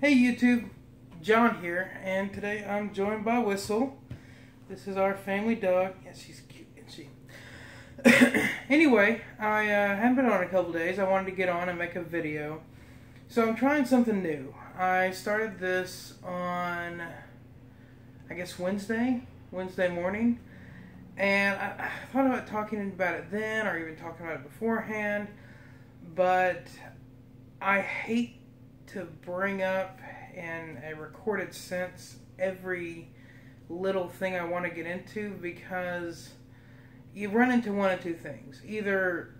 Hey YouTube, John here, and today I'm joined by Whistle. This is our family dog. Yes, she's cute, isn't she? anyway, I uh, haven't been on a couple days. I wanted to get on and make a video. So I'm trying something new. I started this on, I guess, Wednesday, Wednesday morning. And I, I thought about talking about it then or even talking about it beforehand. But I hate to bring up in a recorded sense every little thing I want to get into because you run into one of two things. Either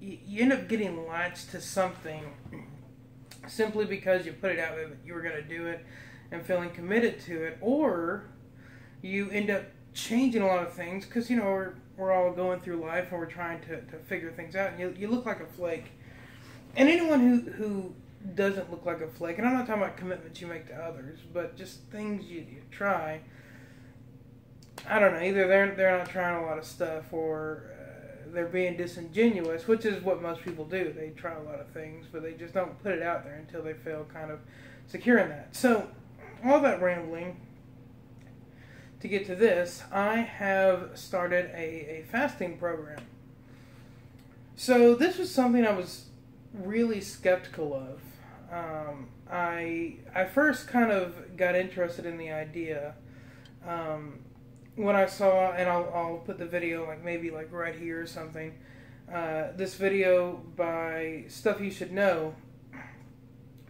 you end up getting latched to something simply because you put it out that you were going to do it and feeling committed to it, or you end up changing a lot of things because, you know, we're, we're all going through life and we're trying to, to figure things out. And you, you look like a flake. And anyone who, who doesn't look like a flake. And I'm not talking about commitments you make to others, but just things you, you try. I don't know. Either they're they're not trying a lot of stuff, or uh, they're being disingenuous, which is what most people do. They try a lot of things, but they just don't put it out there until they feel kind of secure in that. So, all that rambling. To get to this, I have started a, a fasting program. So this was something I was really skeptical of um, I I first kind of got interested in the idea um, when I saw, and I'll, I'll put the video like maybe like right here or something. Uh, this video by Stuff You Should Know,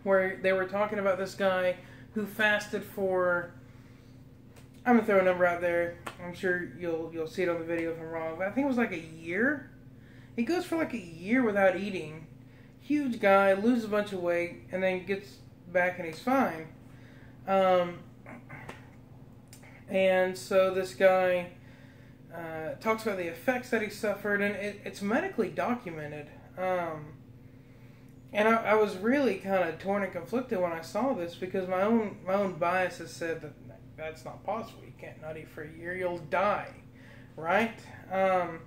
where they were talking about this guy who fasted for. I'm gonna throw a number out there. I'm sure you'll you'll see it on the video if I'm wrong, but I think it was like a year. He goes for like a year without eating, huge guy, loses a bunch of weight, and then gets back and he's fine. Um, and so this guy uh, talks about the effects that he suffered, and it, it's medically documented. Um, and I, I, was really kind of torn and conflicted when I saw this because my own my own bias has said that that's not possible. You can't not eat for a year; you'll die, right? Um,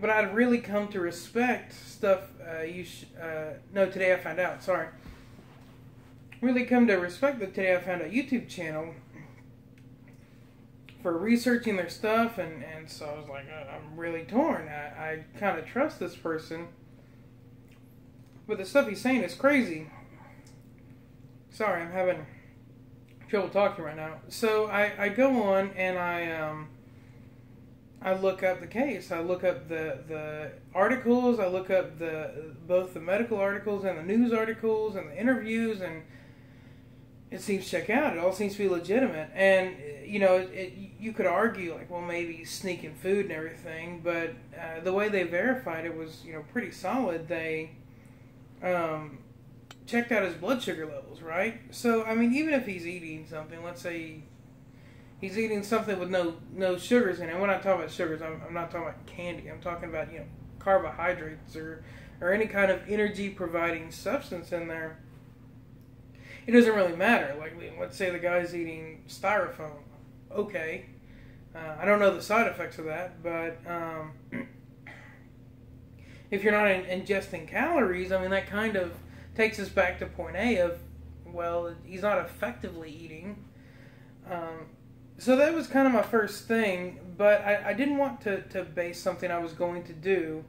but I'd really come to respect stuff uh, you sh- uh, no today I found out sorry. Really come to respect the today I found out YouTube channel for researching their stuff and and so I was like uh, I'm really torn. I, I kind of trust this person. But the stuff he's saying is crazy. Sorry I'm having trouble talking right now. So I, I go on and I um I look up the case. I look up the the articles. I look up the both the medical articles and the news articles and the interviews, and it seems to check out. It all seems to be legitimate. And you know, it, it, you could argue like, well, maybe sneaking food and everything, but uh, the way they verified it was, you know, pretty solid. They um, checked out his blood sugar levels, right? So I mean, even if he's eating something, let's say he's eating something with no no sugars in it. When I talk about sugars, I'm, I'm not talking about candy. I'm talking about you know carbohydrates or or any kind of energy providing substance in there. It doesn't really matter. Like let's say the guy's eating styrofoam. Okay, uh, I don't know the side effects of that, but um, if you're not in, ingesting calories, I mean that kind of takes us back to point A of well, he's not effectively eating. Um, so that was kind of my first thing, but I, I didn't want to, to base something I was going to do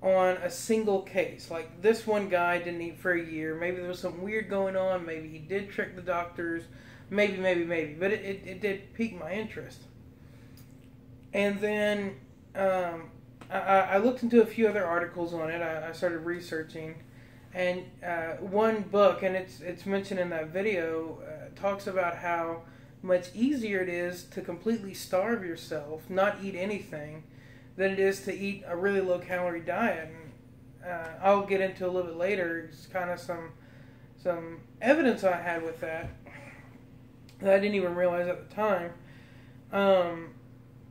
on a single case. Like this one guy didn't eat for a year. Maybe there was something weird going on. Maybe he did trick the doctors. Maybe, maybe, maybe. But it, it, it did pique my interest. And then um, I, I, looked into a few other articles on it. I, I started researching. And uh, one book, and it's, it's mentioned in that video, uh, talks about how much easier it is to completely starve yourself, not eat anything, than it is to eat a really low calorie diet. And uh, I'll get into a little bit later. It's kind of some some evidence I had with that that I didn't even realize at the time. Um,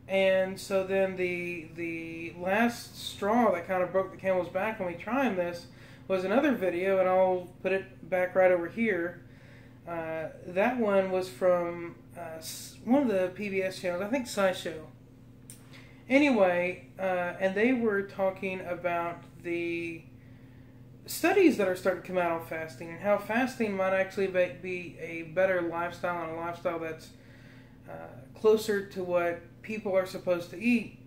and so then the the last straw that kind of broke the camel's back when we tried this was another video, and I'll put it back right over here uh, that one was from uh, one of the PBS channels, I think SciShow. Anyway, uh, and they were talking about the studies that are starting to come out on fasting and how fasting might actually be a better lifestyle and a lifestyle that's uh, closer to what people are supposed to eat.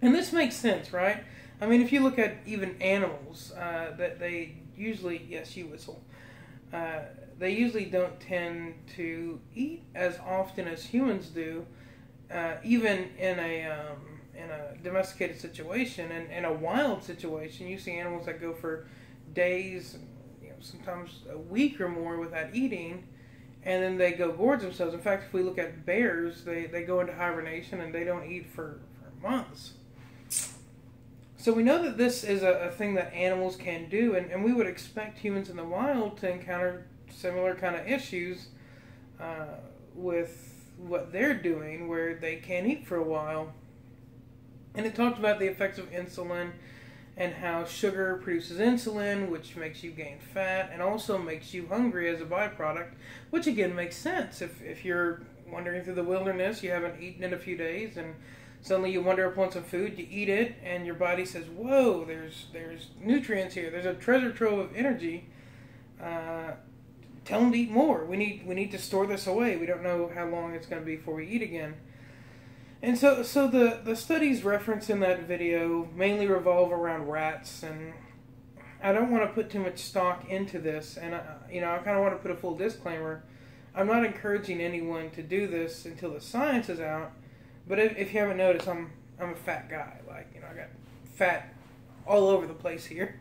And this makes sense, right? I mean, if you look at even animals, uh, that they usually, yes, you whistle, uh, they usually don't tend to eat as often as humans do, uh, even in a um, in a domesticated situation and in a wild situation. You see animals that go for days, you know, sometimes a week or more without eating, and then they go gorge themselves. In fact, if we look at bears, they, they go into hibernation and they don't eat for, for months. So we know that this is a, a thing that animals can do, and, and we would expect humans in the wild to encounter similar kind of issues uh, with what they're doing, where they can't eat for a while. And it talked about the effects of insulin and how sugar produces insulin, which makes you gain fat and also makes you hungry as a byproduct, which again makes sense. If, if you're wandering through the wilderness, you haven't eaten in a few days, and suddenly you wander upon some food, you eat it, and your body says, Whoa, there's, there's nutrients here, there's a treasure trove of energy. Uh, tell them to eat more. We need, we need to store this away. We don't know how long it's going to be before we eat again. And so, so the, the studies referenced in that video mainly revolve around rats, and I don't want to put too much stock into this. And I, you know, I kind of want to put a full disclaimer. I'm not encouraging anyone to do this until the science is out. But if, if you haven't noticed, I'm I'm a fat guy. Like you know, I got fat all over the place here,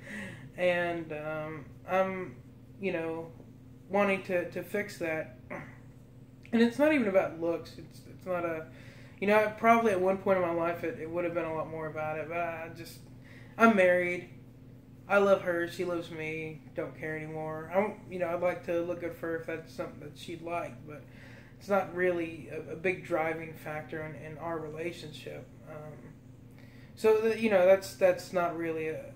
and um, I'm you know wanting to, to fix that. And it's not even about looks. It's it's not a you know, probably at one point in my life it, it would have been a lot more about it, but I just, I'm married. I love her. She loves me. Don't care anymore. I'm, you know, I'd like to look good for her if that's something that she'd like, but it's not really a, a big driving factor in, in our relationship. Um, so that, you know, that's that's not really a,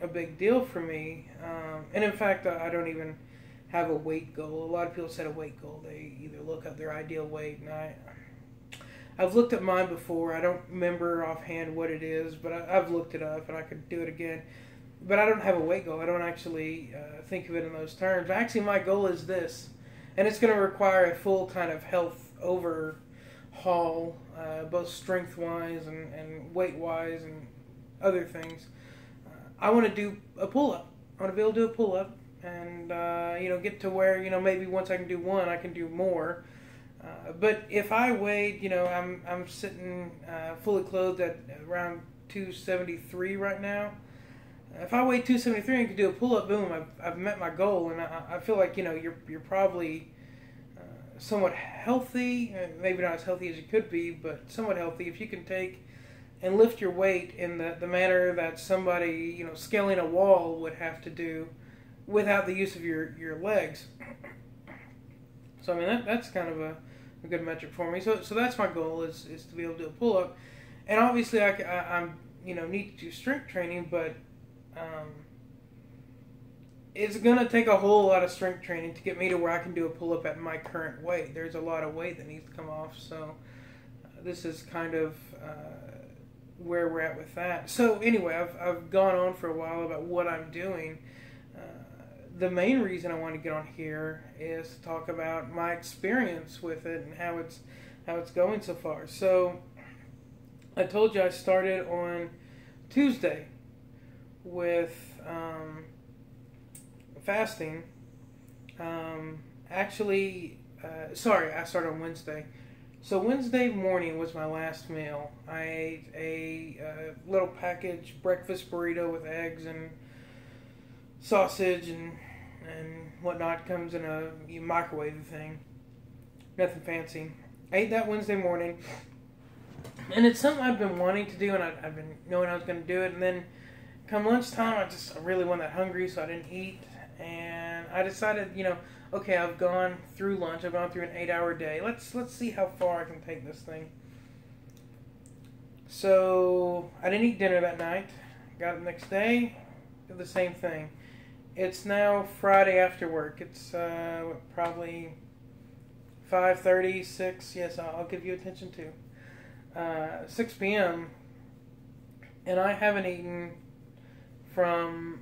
a big deal for me. Um, and in fact, I don't even have a weight goal. A lot of people set a weight goal. They either look up their ideal weight, and I I've looked at mine before. I don't remember offhand what it is, but I, have looked it up and I could do it again. But I don't have a weight goal. I don't actually uh, think of it in those terms. Actually, my goal is this, and it's going to require a full kind of health overhaul, uh, both strength wise and, and weight wise and other things. Uh, I want to do a pull up. I want to be able to do a pull up and uh, you know get to where you know maybe once I can do one, I can do more uh, but if I weighed, you know, I'm I'm sitting uh, fully clothed at around 273 right now. If I weigh 273 and could do a pull up, boom, I've, I've met my goal, and I, I feel like you know you're you're probably uh, somewhat healthy, uh, maybe not as healthy as you could be, but somewhat healthy if you can take and lift your weight in the, the manner that somebody you know scaling a wall would have to do without the use of your, your legs. So I mean that that's kind of a a good metric for me. So so that's my goal is is to be able to do a pull up, and obviously I, I am you know need to do strength training, but um, it's gonna take a whole lot of strength training to get me to where I can do a pull up at my current weight. There's a lot of weight that needs to come off, so uh, this is kind of. Uh, where we're at with that. So anyway, I've I've gone on for a while about what I'm doing, the main reason I want to get on here is to talk about my experience with it and how it's how it's going so far. So I told you I started on Tuesday with um, fasting. Um, actually, uh, sorry, I started on Wednesday. So Wednesday morning was my last meal. I ate a uh, little package breakfast burrito with eggs and sausage and and whatnot comes in a you microwave thing. Nothing fancy. I ate that Wednesday morning, and it's something I've been wanting to do, and I, have been knowing I was going to do it. And then come lunchtime, I just I really wasn't that hungry, so I didn't eat. And I decided, you know, okay, I've gone through lunch. I've gone through an eight-hour day. Let's let's see how far I can take this thing. So I didn't eat dinner that night. Got it the next day. Did the same thing. It's now Friday after work. It's uh, probably five thirty, six. Yes, I'll, I'll, give you attention to uh, six p.m. And I haven't eaten from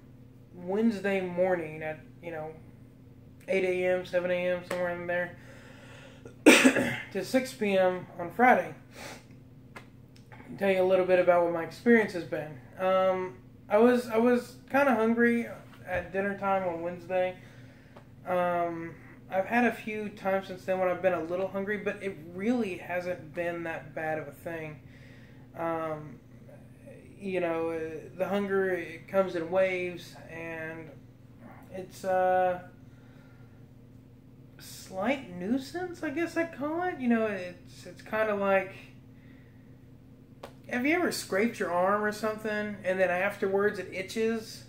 Wednesday morning at you know 8 a.m., 7 a.m., somewhere in there, to 6 p.m. on Friday. I'll tell you a little bit about what my experience has been. Um, I was I was kind of hungry at dinner time on Wednesday. Um, I've had a few times since then when I've been a little hungry, but it really hasn't been that bad of a thing. Um, you know, uh, the hunger it comes in waves, and it's a slight nuisance, I guess I'd call it. You know, it's it's kind of like. Have you ever scraped your arm or something, and then afterwards it itches?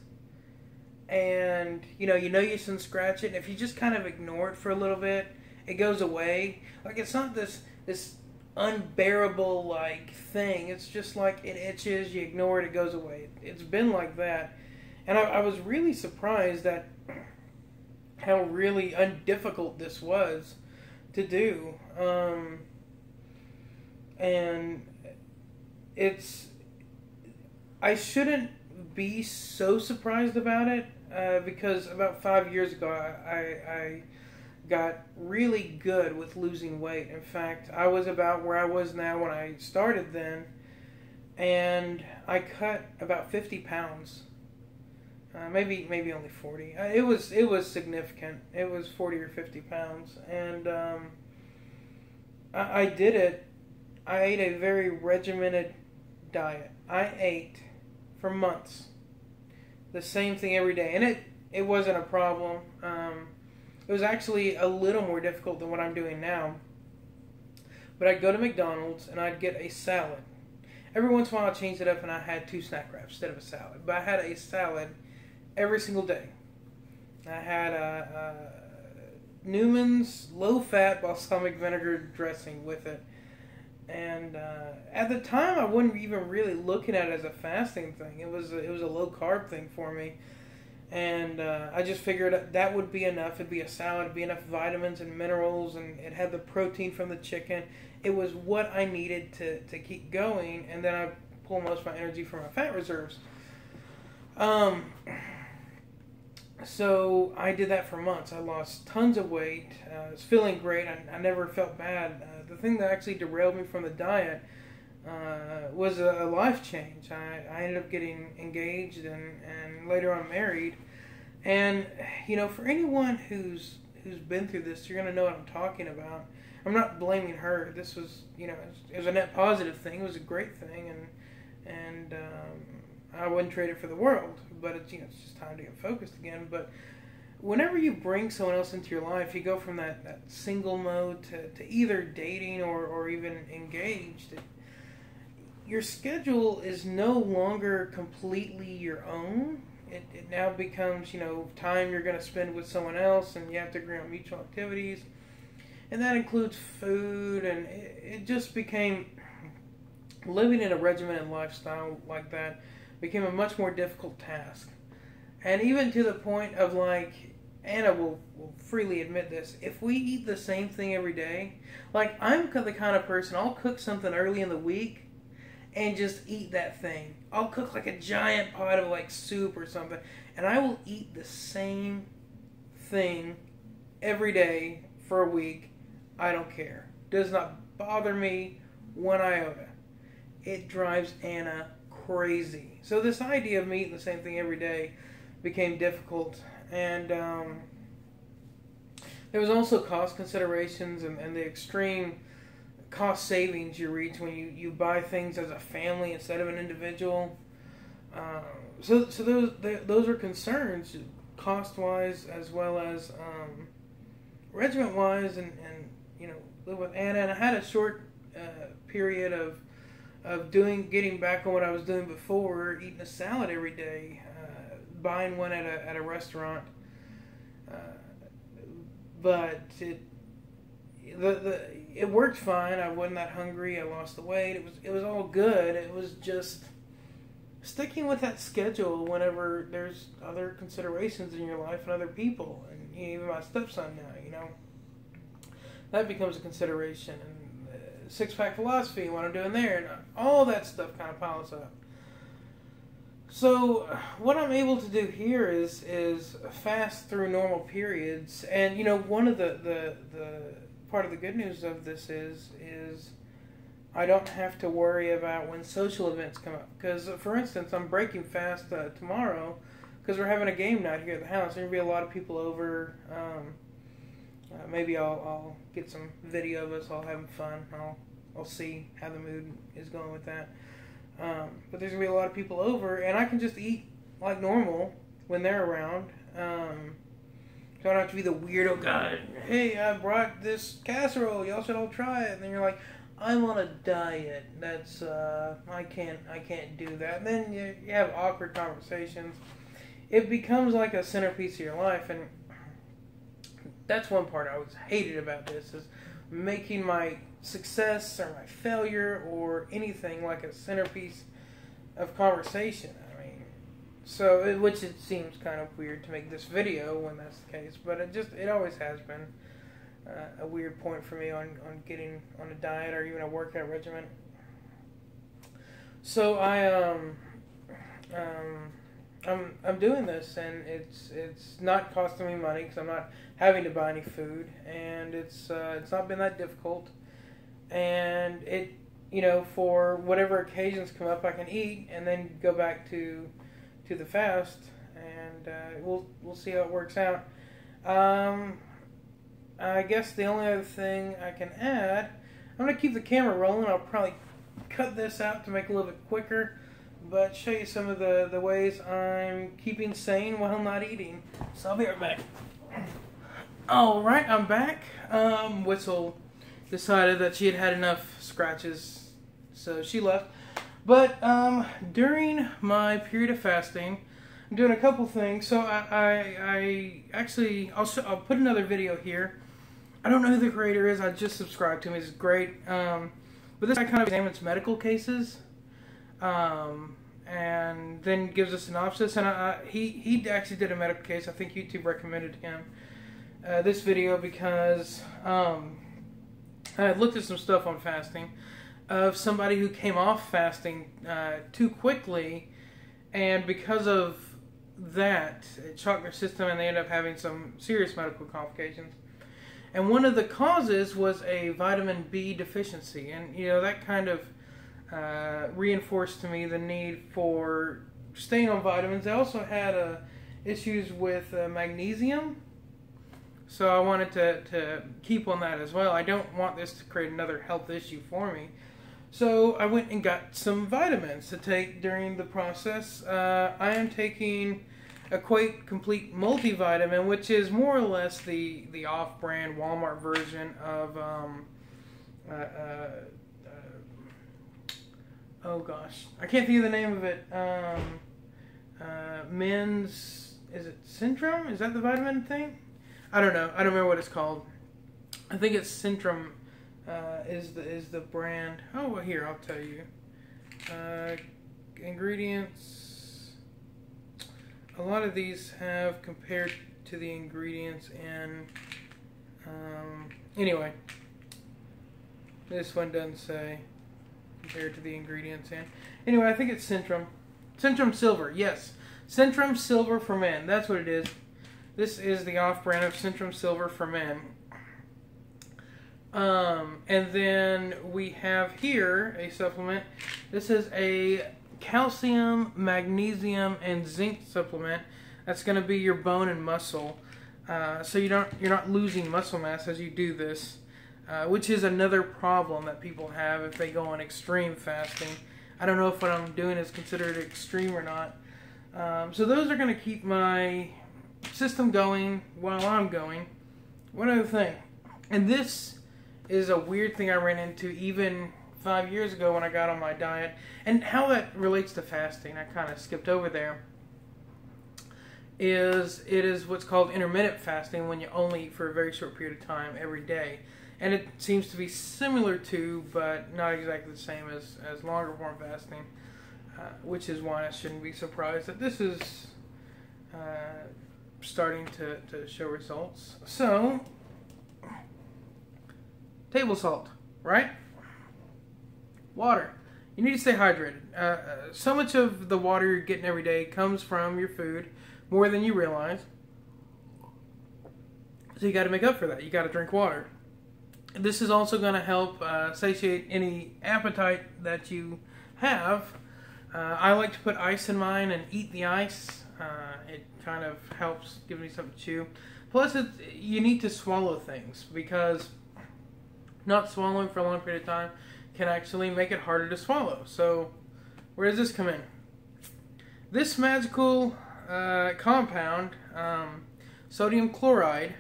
and you know you know you shouldn't scratch it and if you just kind of ignore it for a little bit it goes away like it's not this this unbearable like thing. It's just like it itches you ignore it it goes away. It's been like that. And i, I was really surprised at how really undifficult this was to do. Um, and it's i shouldn't be so surprised about it uh, because about five years ago, I, I got really good with losing weight. In fact, I was about where I was now when I started then, and I cut about 50 pounds. Uh, maybe maybe only 40. Uh, it was it was significant. It was 40 or 50 pounds, and um, I, I did it. I ate a very regimented diet. I ate for months the same thing every day, and it it wasn't a problem. Um, it was actually a little more difficult than what I'm doing now. But I'd go to McDonald's and I'd get a salad. Every once in a while, I changed it up and I had two snack wraps instead of a salad. But I had a salad every single day. I had a, a Newman's low-fat balsamic vinegar dressing with it and uh, at the time I wasn't even really looking at it as a fasting thing. It was a, it was a low carb thing for me, and uh, I just figured that would be enough. It'd be a salad, it'd be enough vitamins and minerals, and it had the protein from the chicken. It was what I needed to to keep going, and then I pull most of my energy from my fat reserves. Um. So I did that for months. I lost tons of weight. Uh, I was feeling great. I, I never felt bad. Uh, the thing that actually derailed me from the diet uh, was a, life change. I, I ended up getting engaged and, and later on married. And you know, for anyone who's who's been through this, you're gonna know what I'm talking about. I'm not blaming her. This was, you know, it was a net positive thing. It was a great thing, and and um, I wouldn't trade it for the world. But it's you know, it's just time to get focused again. But whenever you bring someone else into your life, you go from that, that single mode to, to either dating or, or even engaged. Your schedule is no longer completely your own. It, it now becomes, you know, time you're going to spend with someone else, and you have to agree on mutual activities. And that includes food, and it, it just became living in a regimented lifestyle like that became a much more difficult task and even to the point of like Anna will, will freely admit this. If we eat the same thing every day, like I'm the kind of person, I'll cook something early in the week and just eat that thing. I'll cook like a giant pot of like soup or something, and I will eat the same thing every day for a week. I don't care. Does not bother me one iota. It drives Anna crazy. So this idea of me eating the same thing every day became difficult, and um, there was also cost considerations and, and the extreme cost savings you reach when you, you buy things as a family instead of an individual. Uh, so so those those are concerns, cost wise as well as um, regiment wise, and, and you know live with Anna. And I had a short uh, period of of doing getting back on what I was doing before, eating a salad every day buying one at a at a restaurant, uh, but it the the it worked fine. I wasn't that hungry. I lost the weight. It was it was all good. It was just sticking with that schedule whenever there's other considerations in your life and other people, and even my stepson now. You know, that becomes a consideration and uh, six pack philosophy. and What I'm doing there, and all that stuff kind of piles up. So what I'm able to do here is is fast through normal periods, and you know one of the the, the part of the good news of this is is I don't have to worry about when social events come up. Because for instance, I'm breaking fast uh, tomorrow because we're having a game night here at the house. There'll be a lot of people over. Um, uh, maybe I'll, I'll get some video of us all having fun. I'll I'll see how the mood is going with that. Um, but there's gonna be a lot of people over, and I can just eat like normal when they're around. Um, don't have to be the weirdo guy. Hey, I brought this casserole. Y'all should all try it. And then you're like, I'm on a diet. That's uh, I can't I can't do that. And then you, you have awkward conversations. It becomes like a centerpiece of your life, and that's one part I always hated about this is making my success or my failure or anything like a centerpiece of conversation. So which it seems kind of weird to make this video when that's the case, but it just it always has been uh, a weird point for me on on getting on a diet or even a workout regimen. So I um um I'm I'm doing this and it's it's not costing me money because I'm not having to buy any food and it's uh, it's not been that difficult and it you know for whatever occasions come up I can eat and then go back to to the fast and uh, we'll we'll see how it works out. Um, I guess the only other thing I can add, I'm gonna keep the camera rolling. I'll probably cut this out to make it a little bit quicker, but show you some of the the ways I'm keeping sane while not eating. So I'll be right back. All right, I'm back. Um, Whistle decided that she had had enough scratches, so she left. But um, during my period of fasting, I'm doing a couple things. So I, I, I actually, I'll, show, I'll put another video here. I don't know who the creator is. I just subscribed to him. He's great. Um, but this guy kind of examines medical cases, um, and then gives a synopsis. And I, I, he he actually did a medical case. I think YouTube recommended him uh, this video because um, I looked at some stuff on fasting of somebody who came off fasting uh, too quickly, and because of that, it shocked their system, and they ended up having some serious medical complications. And one of the causes was a vitamin B deficiency, and you know that kind of uh, reinforced to me the need for staying on vitamins. They also had uh, issues with uh, magnesium so I wanted to, to keep on that as well. I don't want this to create another health issue for me. So I went and got some vitamins to take during the process. Uh, I am taking Equate Complete Multivitamin, which is more or less the, the off brand Walmart version of. Um, uh, uh, uh, oh gosh, I can't think of the name of it. Um, uh, men's. Is it Centrum? Is that the vitamin thing? I don't know. I don't remember what it's called. I think it's Centrum uh, is the is the brand. Oh, well, here I'll tell you. Uh, ingredients. A lot of these have compared to the ingredients in. Um, anyway, this one doesn't say compared to the ingredients in. Anyway, I think it's Centrum. Centrum Silver. Yes, Centrum Silver for men. That's what it is. This is the off-brand of Centrum Silver for men. Um, and then we have here a supplement. This is a calcium, magnesium, and zinc supplement. That's going to be your bone and muscle. Uh, so you don't you're not losing muscle mass as you do this, uh, which is another problem that people have if they go on extreme fasting. I don't know if what I'm doing is considered extreme or not. Um, so those are going to keep my system going while I'm going. One other thing, and this is a weird thing I ran into even five years ago when I got on my diet, and how that relates to fasting, I kind of skipped over there. Is it is what's called intermittent fasting when you only eat for a very short period of time every day, and it seems to be similar to, but not exactly the same as as longer form fasting, uh, which is why I shouldn't be surprised that this is. Uh, starting to, to show results. So, table salt, right? Water. you need to stay hydrated. Uh, uh, so much of the water you're getting every day comes from your food, more than you realize. So you got to make up for that. You got to drink water. This is also going to help uh, satiate any appetite that you have. Uh, I like to put ice in mine and eat the ice. Uh, it kind of helps give me something to chew. Plus, you need to swallow things because not swallowing for a long period of time can actually make it harder to swallow. So, where does this come in? This magical uh, compound, um, sodium chloride,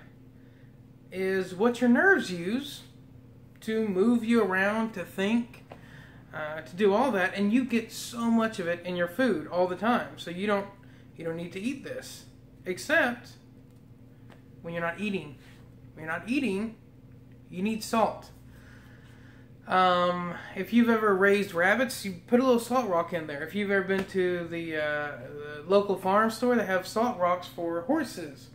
is what your nerves use to move you around, to think, uh, to do all that, and you get so much of it in your food all the time. So you don't you don't need to eat this, except when you're not eating. When you're not eating, you need salt. Um, if you've ever raised rabbits, you put a little salt rock in there. If you've ever been to the, uh, the local farm store, they have salt rocks for horses.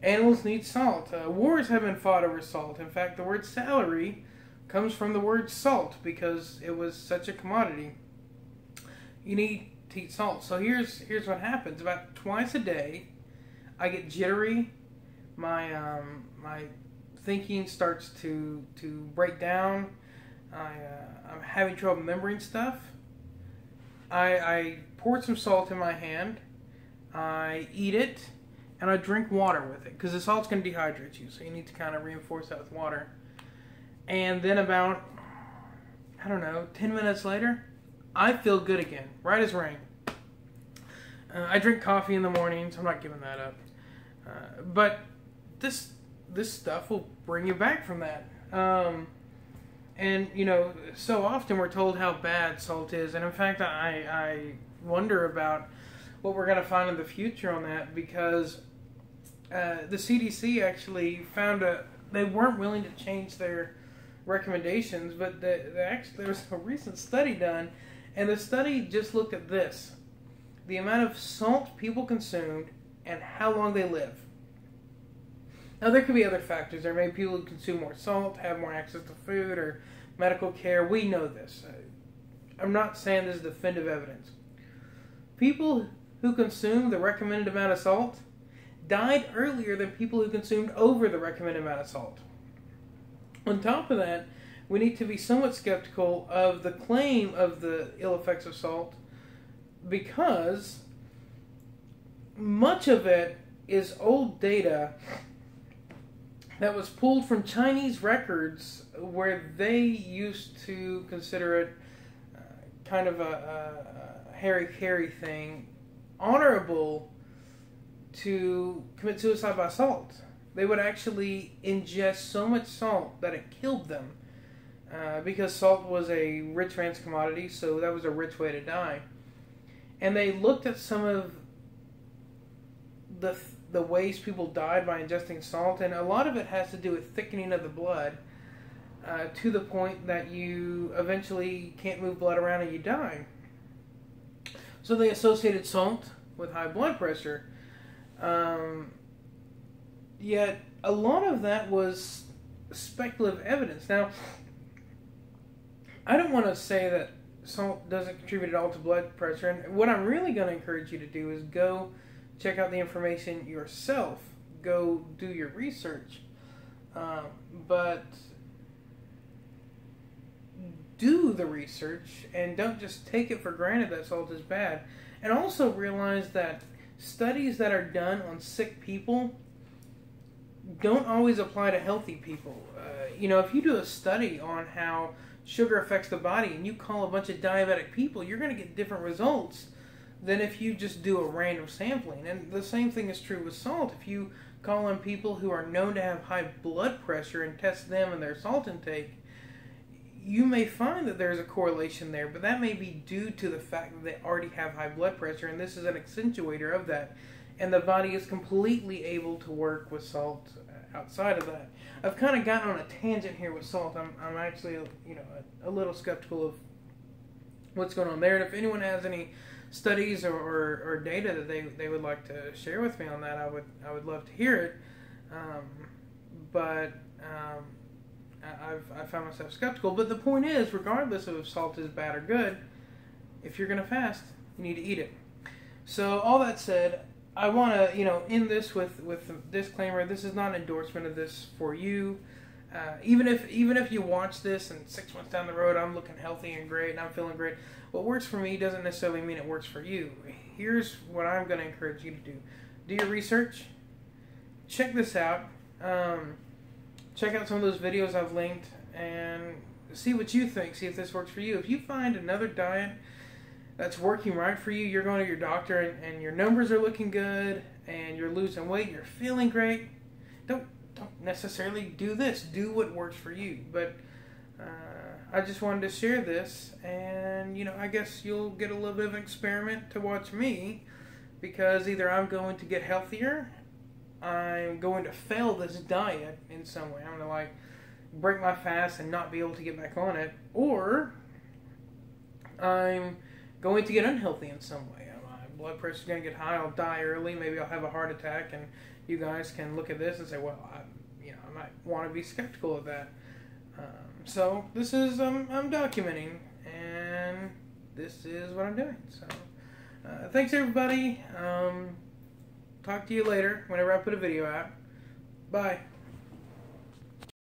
Animals need salt. Uh, wars have been fought over salt. In fact, the word salary comes from the word salt because it was such a commodity. You need to eat salt. So here's here's what happens. About twice a day, I get jittery. My um, my thinking starts to to break down. I uh, I'm having trouble remembering stuff. I I poured some salt in my hand. I eat it and I drink water with it because the salt's going to dehydrate you. So you need to kind of reinforce that with water. And then about, I don't know, 10 minutes later, I feel good again, right as rain. Uh, I drink coffee in the mornings. I'm not giving that up. Uh, but this this stuff will bring you back from that. Um, and you know, so often we're told how bad salt is, and in fact, I I wonder about what we're going to find in the future on that because uh, the CDC actually found a they weren't willing to change their recommendations, but the, the actually, there was a recent study done, and the study just looked at this: the amount of salt people consumed and how long they live. Now there could be other factors. There may be people who consume more salt, have more access to food or medical care. We know this. I'm not saying this is definitive evidence. People who consume the recommended amount of salt died earlier than people who consumed over the recommended amount of salt. On top of that, we need to be somewhat skeptical of the claim of the ill effects of salt because much of it is old data that was pulled from Chinese records where they used to consider it uh, kind of a, a, a hairy carry thing honorable to commit suicide by salt. They would actually ingest so much salt that it killed them. Uh, because salt was a rich man's commodity, so that was a rich way to die. And they looked at some of the the ways people died by ingesting salt, and a lot of it has to do with thickening of the blood uh, to the point that you eventually can't move blood around and you die. So they associated salt with high blood pressure. Um, yet a lot of that was speculative evidence. Now, I don't want to say that salt doesn't contribute at all to blood pressure, and what I'm really going to encourage you to do is go check out the information yourself. Go do your research. Um, but do the research and don't just take it for granted that salt is bad. And also realize that studies that are done on sick people don't always apply to healthy people. Uh, you know, if you do a study on how sugar affects the body and you call a bunch of diabetic people, you're going to get different results than if you just do a random sampling. And the same thing is true with salt. If you call on people who are known to have high blood pressure and test them and their salt intake, you may find that there's a correlation there, but that may be due to the fact that they already have high blood pressure, and this is an accentuator of that. And the body is completely able to work with salt outside of that. I've kind of gotten on a tangent here with salt. I'm, I'm actually, you know, a, a little skeptical of what's going on there. And if anyone has any studies or, or, or, data that they, they would like to share with me on that, I would I would love to hear it. Um, but um, I- I've I found myself skeptical. But the point is, regardless of if salt is bad or good, if you're gonna fast, you need to eat it. So all that said, I want to you know end this with with a disclaimer. This is not an endorsement of this for you. Uh, even if even if you watch this and six months down the road I'm looking healthy and great and I'm feeling great, what works for me doesn't necessarily mean it works for you. Here's what I'm going to encourage you to do: do your research, check this out, um, check out some of those videos I've linked, and see what you think. See if this works for you. If you find another diet that's working right for you, you're going to your doctor and, and your numbers are looking good, and you're losing weight, you're feeling great. Don't don't necessarily do this. Do what works for you. But uh, I just wanted to share this, and you know, I guess you'll get a little bit of an experiment to watch me, because either I'm going to get healthier, I'm going to fail this diet in some way. I'm gonna like break my fast and not be able to get back on it, or I'm going to get unhealthy in some way. My blood pressure's going to get high. I'll die early. Maybe I'll have a heart attack, and you guys can look at this and say, "Well, I, you know, I might want to be skeptical of that." Um, so this is um, I'm documenting, and this is what I'm doing. So uh, thanks everybody. Um, talk to you later whenever I put a video out. Bye.